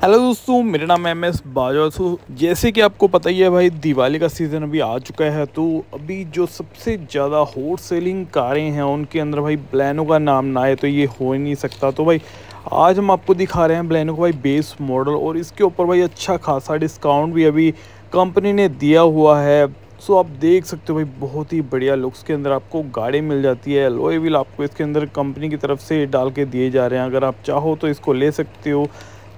Hello दोस्तों, मेरा नाम एम एस बाजवासु जैसे कि आपको पता ही है भाई, दिवाली का सीज़न अभी आ चुका है तो अभी जो सबसे ज़्यादा हॉट सेलिंग कारें हैं, उनके अंदर भाई ब्लैनो का नाम ना आए तो ये हो ही नहीं सकता। तो भाई, आज हम आपको दिखा रहे हैं ब्लैनो का भाई बेस मॉडल और इसके ऊपर भाई अच्छा खासा डिस्काउंट भी अभी कंपनी ने दिया हुआ है। सो आप देख सकते हो भाई, बहुत ही बढ़िया लुक्स के अंदर आपको गाड़ी मिल जाती है। लोए व्हील आपको इसके अंदर कंपनी की तरफ़ से डाल के दिए जा रहे हैं। अगर आप चाहो तो इसको ले सकते हो।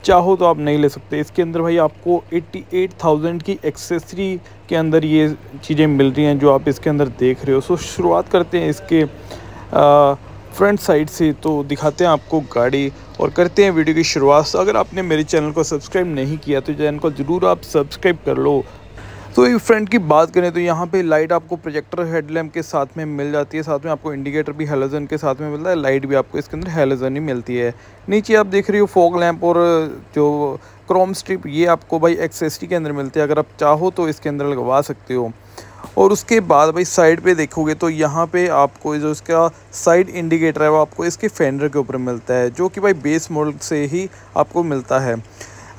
चाहो तो आप नहीं ले सकते। इसके अंदर भाई आपको 88,000 की एक्सेसरी के अंदर ये चीज़ें मिल रही हैं जो आप इसके अंदर देख रहे हो। सो शुरुआत करते हैं इसके फ्रंट साइड से। तो दिखाते हैं आपको गाड़ी और करते हैं वीडियो की शुरुआत। अगर आपने मेरे चैनल को सब्सक्राइब नहीं किया तो चैनल को ज़रूर आप सब्सक्राइब कर लो। तो ये फ्रंट की बात करें तो यहाँ पे लाइट आपको प्रोजेक्टर हेडलैम्प के साथ में मिल जाती है, साथ में आपको इंडिकेटर भी हेलोजन के साथ में मिलता है लाइट भी आपको इसके अंदर हेलोजन ही मिलती है। नीचे आप देख रहे हो फॉग लैंप और जो क्रोम स्ट्रिप ये आपको भाई एक्सेसरी के अंदर मिलती है, अगर आप चाहो तो इसके अंदर लगवा सकते हो। और उसके बाद भाई साइड पे देखोगे तो यहाँ पे आपको जो इसका साइड इंडिकेटर है, वो आपको इसके फेंडर के ऊपर मिलता है, जो कि भाई बेस मॉडल से ही आपको मिलता है।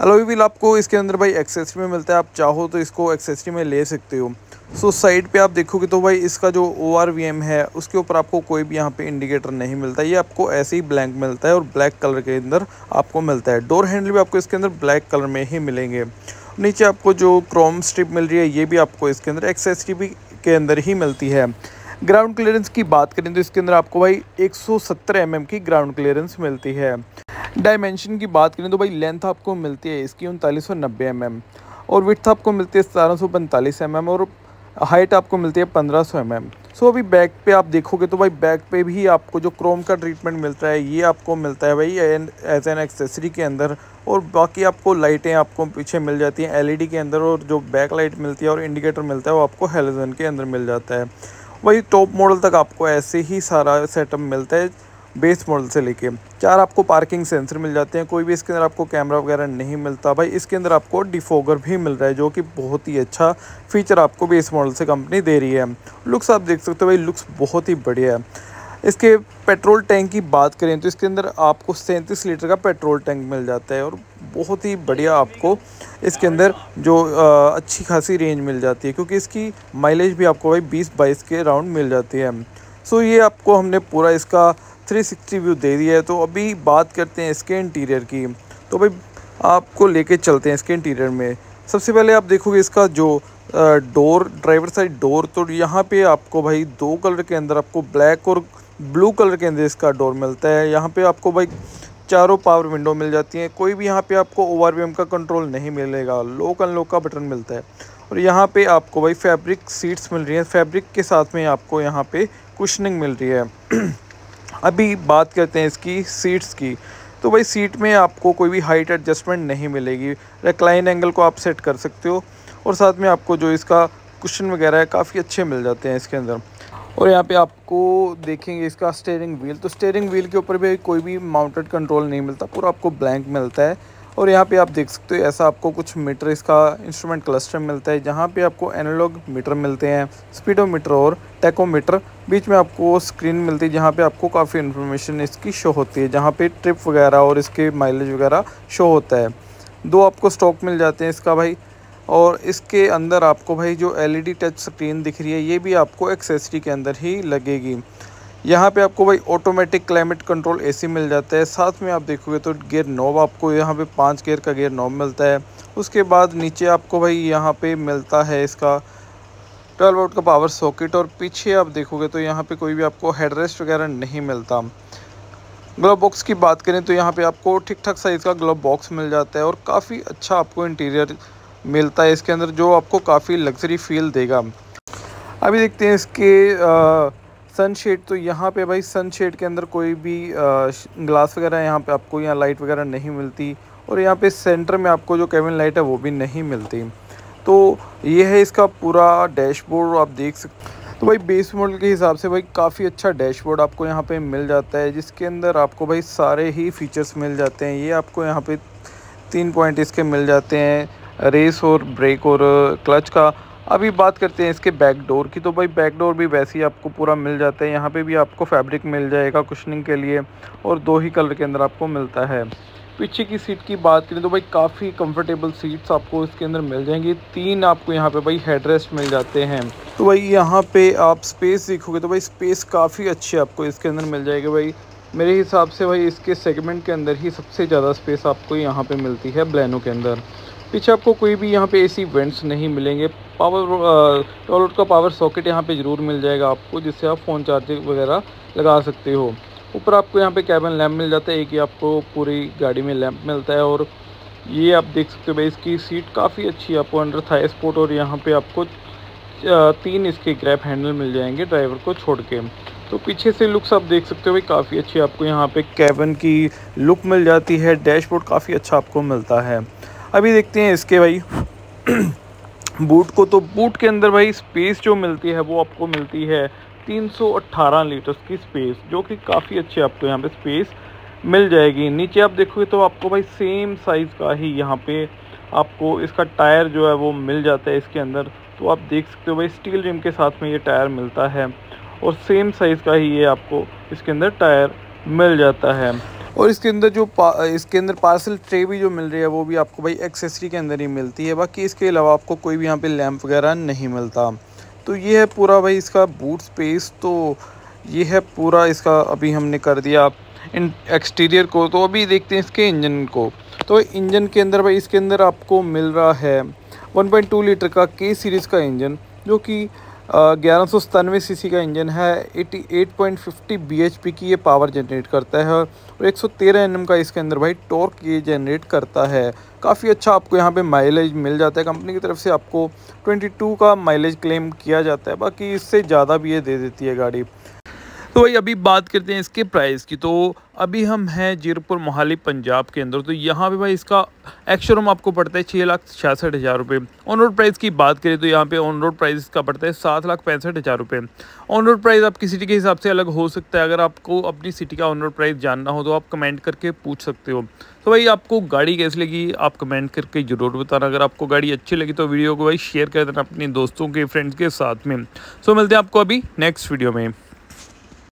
एलोई व्हील आपको इसके अंदर भाई एक्सेसरी में मिलता है। आप चाहो तो इसको एक्सेसरी में ले सकते हो। सो साइड पे आप देखोगे तो भाई इसका जो ओ आर वी एम है, उसके ऊपर आपको कोई भी यहाँ पे इंडिकेटर नहीं मिलता। ये आपको ऐसे ही ब्लैंक मिलता है और ब्लैक कलर के अंदर आपको मिलता है। डोर हैंडल भी आपको इसके अंदर ब्लैक कलर में ही मिलेंगे। नीचे आपको जो क्रोम स्ट्रिप मिल रही है, ये भी आपको इसके अंदर एक्सेसरी भी के अंदर ही मिलती है। ग्राउंड क्लियरेंस की बात करें तो इसके अंदर आपको भाई एक 170 mm की ग्राउंड क्लियरेंस मिलती है। डायमेंशन की बात करें तो भाई लेंथ आपको मिलती है इसकी उनतालीस सौ नब्बे एम एम और विथ आपको मिलती है सतारह सौ पैंतालीस एम एम और हाइट आपको मिलती है पंद्रह सौ एम एम। सो अभी बैक पे आप देखोगे तो भाई बैक पे भी आपको जो क्रोम का ट्रीटमेंट मिलता है, ये आपको मिलता है भाई एज एन एक्सेसरी के अंदर और बाकी आपको लाइटें आपको पीछे मिल जाती हैं एलईडी के अंदर और जो बैक लाइट मिलती है और इंडिकेटर मिलता है वो आपको हेलोजन के अंदर मिल जाता है। वही टॉप मॉडल तक आपको ऐसे ही सारा सेटअप मिलता है बेस मॉडल से लेके। चार आपको पार्किंग सेंसर मिल जाते हैं कोई भी इसके अंदर आपको कैमरा वगैरह नहीं मिलता। भाई इसके अंदर आपको डिफोगर भी मिल रहा है जो कि बहुत ही अच्छा फीचर आपको बेस मॉडल से कंपनी दे रही है। लुक्स आप देख सकते हो भाई लुक्स बहुत ही बढ़िया है। इसके पेट्रोल टैंक की बात करें तो इसके अंदर आपको सैंतीस लीटर का पेट्रोल टैंक मिल जाता है और बहुत ही बढ़िया आपको इसके अंदर जो आ, अच्छी खासी रेंज मिल जाती है क्योंकि इसकी माइलेज भी आपको भाई बीस बाईस के राउंड मिल जाती है। सो ये आपको हमने पूरा इसका 360 व्यू दे दिया है तो अभी बात करते हैं इसके इंटीरियर की। तो भाई, आपको लेके चलते हैं इसके इंटीरियर में। सबसे पहले आप देखोगे इसका जो डोर ड्राइवर साइड डोर तो यहाँ पे आपको भाई दो कलर के अंदर आपको ब्लैक और ब्लू कलर के अंदर इसका डोर मिलता है। यहाँ पे आपको भाई चारों पावर विंडो मिल जाती हैं। कोई भी यहाँ पे आपको ओ का कंट्रोल नहीं मिलेगा। लोक अनलॉक का बटन मिलता है। और यहाँ पे आपको भाई फैब्रिक सीट्स मिल रही हैं। फैब्रिक के साथ में आपको यहाँ पे कुशनिंग मिल रही है। अभी बात करते हैं इसकी सीट्स की। तो भाई सीट में आपको कोई भी हाइट एडजस्टमेंट नहीं मिलेगी। रिक्लाइन एंगल को आप सेट कर सकते हो और साथ में आपको जो इसका कुशन वगैरह है, काफ़ी अच्छे मिल जाते हैं इसके अंदर। और यहाँ पे आपको देखेंगे इसका स्टेयरिंग व्हील तो स्टेयरिंग व्हील के ऊपर भी कोई भी माउंटेड कंट्रोल नहीं मिलता, पूरा आपको ब्लैंक मिलता है। और यहाँ पे आप देख सकते हो, ऐसा आपको कुछ मीटर इसका इंस्ट्रूमेंट क्लस्टर मिलता है, जहाँ पे आपको एनालॉग मीटर मिलते हैं स्पीडोमीटर और टेकोमीटर बीच में आपको स्क्रीन मिलती है जहाँ पे आपको काफ़ी इन्फॉर्मेशन इसकी शो होती है, जहाँ पे ट्रिप वगैरह और इसके माइलेज वगैरह शो होता है। दो आपको स्टॉक मिल जाते हैं इसका भाई, और इसके अंदर आपको भाई जो एलईडी टच स्क्रीन दिख रही है, ये भी आपको एक्सेसरी के अंदर ही लगेगी। यहाँ पे आपको भाई ऑटोमेटिक क्लाइमेट कंट्रोल एसी मिल जाता है। साथ में आप देखोगे तो गियर नॉब आपको यहाँ पे पाँच गियर का गियर नॉब मिलता है। उसके बाद नीचे आपको भाई यहाँ पे मिलता है इसका ट्वेल्व वोल्ट का पावर सॉकेट और पीछे आप देखोगे तो यहाँ पे कोई भी आपको हेडरेस्ट वगैरह नहीं मिलता। ग्लोब बॉक्स की बात करें तो यहाँ पे आपको ठीक ठाक साइज़ का ग्लव बॉक्स मिल जाता है और काफ़ी अच्छा आपको इंटीरियर मिलता है इसके अंदर जो आपको काफ़ी लग्जरी फील देगा। अभी देखते हैं इसके आ, सनशेड तो यहाँ पे भाई सनशेड के अंदर कोई भी ग्लास वगैरह यहाँ पे आपको यहाँ लाइट वगैरह नहीं मिलती और यहाँ पे सेंटर में आपको जो केविन लाइट है वो भी नहीं मिलती। तो ये है इसका पूरा डैशबोर्ड आप देख सकते तो भाई बेस मॉडल के हिसाब से भाई काफ़ी अच्छा डैशबोर्ड आपको यहाँ पे मिल जाता है, जिसके अंदर आपको भाई सारे ही फीचर्स मिल जाते हैं। ये आपको यहाँ पे तीन पॉइंट इसके मिल जाते हैं रेस और ब्रेक और क्लच का। अभी बात करते हैं इसके बैक डोर की। तो भाई बैक डोर भी वैसे ही आपको पूरा मिल जाता है। यहाँ पे भी आपको फैब्रिक मिल जाएगा कुशनिंग के लिए और दो ही कलर के अंदर आपको मिलता है। पीछे की सीट की बात करें तो भाई काफ़ी कंफर्टेबल सीट्स आपको इसके अंदर मिल जाएँगी। तीन आपको यहाँ पे भाई हेडरेस्ट मिल जाते हैं। तो भाई यहाँ पे आप स्पेस देखोगे तो भाई स्पेस काफ़ी अच्छी आपको इसके अंदर मिल जाएगी भाई। मेरे हिसाब से भाई इसके सेगमेंट के अंदर ही सबसे ज़्यादा स्पेस आपको यहाँ पे मिलती है ब्लैनो के अंदर। पीछे आपको कोई भी यहाँ पे एसी वेंट्स नहीं मिलेंगे। पावर टॉयलेट का पावर सॉकेट यहाँ पे ज़रूर मिल जाएगा आपको, जिससे आप फ़ोन चार्जिंग वगैरह लगा सकते हो। ऊपर आपको यहाँ पे कैबिन लैम्प मिल जाता है, एक ही आपको पूरी गाड़ी में लैम्प मिलता है। और ये आप देख सकते हो भाई, इसकी सीट काफ़ी अच्छी है आपको अंडर थाई स्पोर्ट और यहाँ पे आपको तीन इसके ग्रैप हैंडल मिल जाएँगे ड्राइवर को छोड़ के। तो पीछे से लुक्स आप देख सकते हो भाई, काफ़ी अच्छी आपको यहाँ पे कैबिन की लुक मिल जाती है। डैशबोर्ड काफ़ी अच्छा आपको मिलता है। अभी देखते हैं इसके भाई। बूट को तो बूट के अंदर भाई स्पेस जो मिलती है, वो आपको मिलती है 318 लीटर्स की स्पेस जो कि काफ़ी अच्छी आपको यहाँ पे स्पेस मिल जाएगी। नीचे आप देखोगे तो आपको भाई सेम साइज़ का ही यहाँ पे आपको इसका टायर जो है वो मिल जाता है इसके अंदर। तो आप देख सकते हो भाई स्टील रिम के साथ में ये टायर मिलता है और सेम साइज़ का ही ये आपको इसके अंदर टायर मिल जाता है। और इसके अंदर जो इसके अंदर पार्सल ट्रे भी जो मिल रही है, वो भी आपको भाई एक्सेसरी के अंदर ही मिलती है। बाकी इसके अलावा आपको कोई भी यहाँ पे लैंप वगैरह नहीं मिलता। तो ये है पूरा भाई इसका बूट स्पेस तो ये है पूरा इसका अभी हमने कर दिया इन एक्सटीरियर को। तो अभी देखते हैं इसके इंजन को। तो इंजन के अंदर भाई इसके अंदर आपको मिल रहा है 1.2 लीटर का के सीरीज़ का इंजन जो कि ग्यारह सौ सतानवे सी का इंजन है 88.50 bhp की ये पावर जनरेट करता है और 113 सौ का इसके अंदर भाई टॉर्क ये जनरेट करता है। काफ़ी अच्छा आपको यहाँ पे माइलेज मिल जाता है। कंपनी की तरफ़ से आपको 22 का माइलेज क्लेम किया जाता है। बाकी इससे ज़्यादा भी ये दे देती है गाड़ी। तो भाई अभी बात करते हैं इसके प्राइस की। तो अभी हम हैं जीरपुर मोहाली पंजाब के अंदर। तो यहाँ पे भाई इसका एक्शोरूम आपको पड़ता है छः लाख छियासठ हज़ार रुपये ऑन रोड प्राइस की बात करें तो यहाँ पे ऑन रोड प्राइस इसका पड़ता है सात लाख पैंसठ हज़ार रुपये ऑन रोड प्राइस आपकी सिटी के हिसाब से अलग हो सकता है। अगर आपको अपनी सिटी का ऑन रोड प्राइस जानना हो तो आप कमेंट करके पूछ सकते हो। तो भाई आपको गाड़ी कैसी लगी, आप कमेंट करके ज़रूर बताना। अगर आपको गाड़ी अच्छी लगी तो वीडियो को भाई शेयर कर देना अपने दोस्तों के फ्रेंड्स के साथ में। सो मिलते हैं आपको अभी नेक्स्ट वीडियो में।